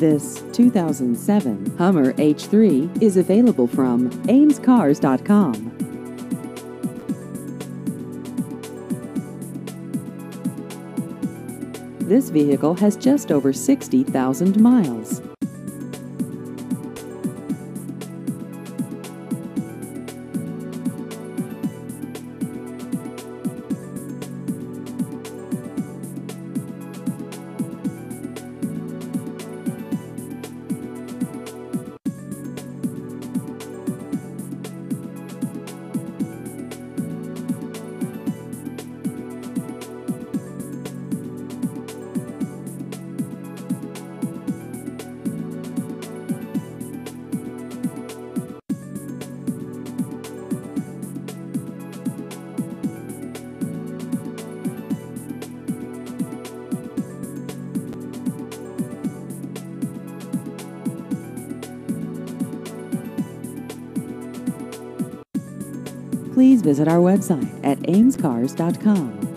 This 2007 Hummer H3 is available from amescars.com. This vehicle has just over 60,000 miles. Please visit our website at amescars.com.